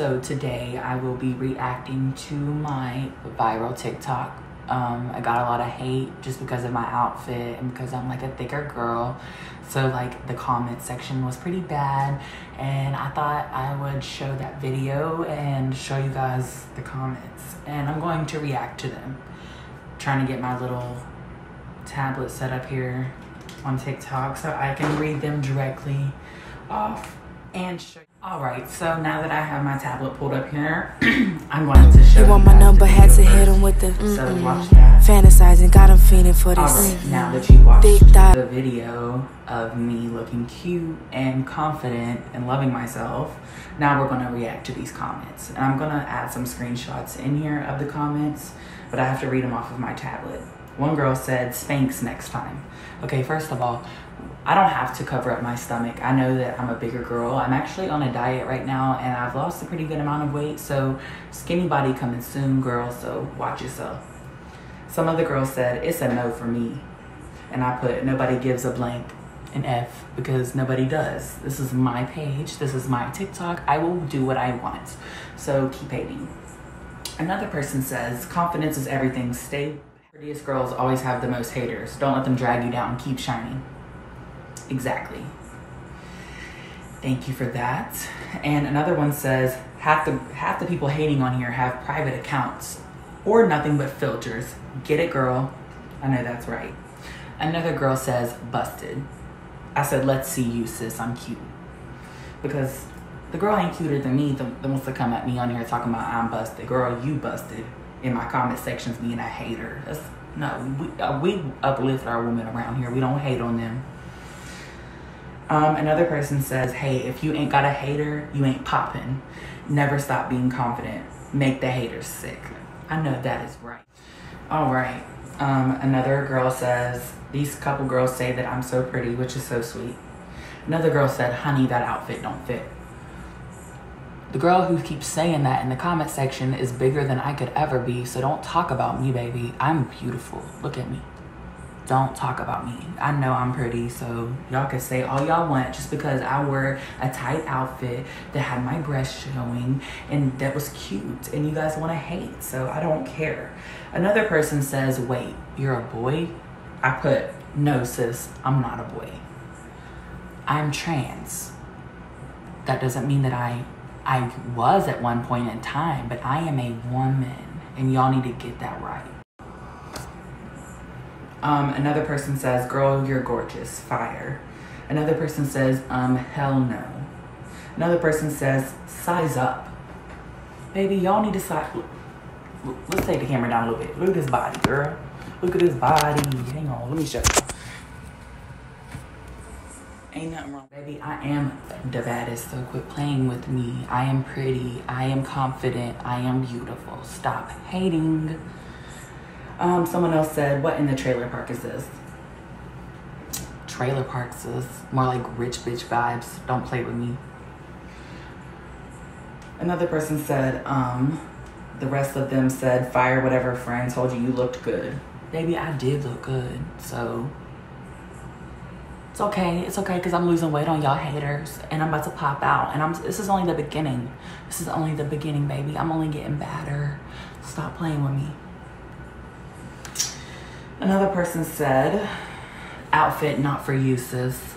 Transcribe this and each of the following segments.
So today I will be reacting to my viral TikTok. Um, I got a lot of hate just because of my outfit and because I'm like a thicker girl. So like the comment section was pretty bad and I thought I would show that video and show you guys the comments and I'm going to react to them. trying to get my little tablet set up here on TikTok so I can read them directly off and show all right, so now that I have my tablet pulled up here, I'm going to show you. want my number, had to hit him with the mm So watch that. Fantasizing, got him feeling for this. All right, now that you watched the video of me looking cute and confident and loving myself, now we're going to react to these comments. And I'm going to add some screenshots in here of the comments, but I have to read them off of my tablet. One girl said, Spanx next time. Okay, first of all, I don't have to cover up my stomach. I know that I'm a bigger girl. I'm actually on a diet right now and I've lost a pretty good amount of weight. So skinny body coming soon, girl. So watch yourself. Some of the girls said, it's a no for me. And I put, nobody gives a blank an F because nobody does. This is my page. This is my TikTok. I will do what I want. So keep hating. Another person says, confidence is everything. Stay. Prettiest girls always have the most haters. Don't let them drag you down. Keep shining. Exactly. Thank you for that. And another one says half the half the people hating on here have private accounts or nothing but filters. Get it, girl? I know that's right. Another girl says busted. I said, let's see you, sis. I'm cute. Because the girl ain't cuter than me that wants to come at me on here talking about I'm busted. Girl, you busted in my comment sections being a hater. That's, no, we, uh, we uplift our women around here. We don't hate on them. Um, another person says, hey, if you ain't got a hater, you ain't popping. Never stop being confident. Make the haters sick. I know that is right. All right. Um, another girl says, these couple girls say that I'm so pretty, which is so sweet. Another girl said, honey, that outfit don't fit. The girl who keeps saying that in the comment section is bigger than I could ever be, so don't talk about me, baby. I'm beautiful. Look at me don't talk about me. I know I'm pretty, so y'all can say all y'all want just because I wore a tight outfit that had my breasts showing and that was cute and you guys want to hate, so I don't care. Another person says, wait, you're a boy? I put, no sis, I'm not a boy. I'm trans. That doesn't mean that I, I was at one point in time, but I am a woman and y'all need to get that right. Um, another person says, girl, you're gorgeous, fire. Another person says, um, hell no. Another person says, size up. Baby, y'all need to size, let's take the camera down a little bit. Look at this body, girl. Look at this body. Hang on, let me show you. Ain't nothing wrong, baby. I am the baddest, so quit playing with me. I am pretty. I am confident. I am beautiful. Stop hating. Um, someone else said, what in the trailer park is this? Trailer parks is more like rich bitch vibes. Don't play with me. Another person said, um, the rest of them said, fire whatever friend told you you looked good. Baby, I did look good, so it's okay. It's okay because I'm losing weight on y'all haters and I'm about to pop out. And I'm this is only the beginning. This is only the beginning, baby. I'm only getting badder. Stop playing with me. Another person said, outfit not for you, sis.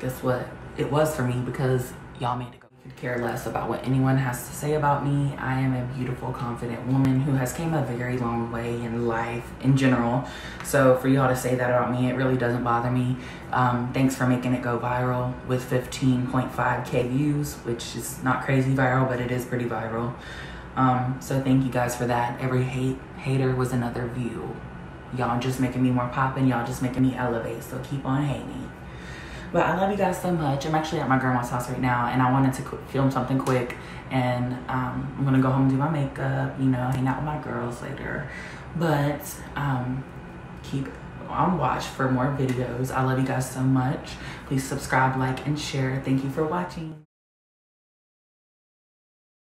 Guess what? It was for me because y'all made it. Could care less about what anyone has to say about me. I am a beautiful, confident woman who has came a very long way in life in general. So for y'all to say that about me, it really doesn't bother me. Um, thanks for making it go viral with 15.5k views, which is not crazy viral, but it is pretty viral. Um, so thank you guys for that. Every hate hater was another view. Y'all just making me more popping. Y'all just making me elevate. So keep on hating. But I love you guys so much. I'm actually at my grandma's house right now and I wanted to film something quick. And um, I'm to go home and do my makeup, you know, hang out with my girls later. But um, keep on watch for more videos. I love you guys so much. Please subscribe, like, and share. Thank you for watching.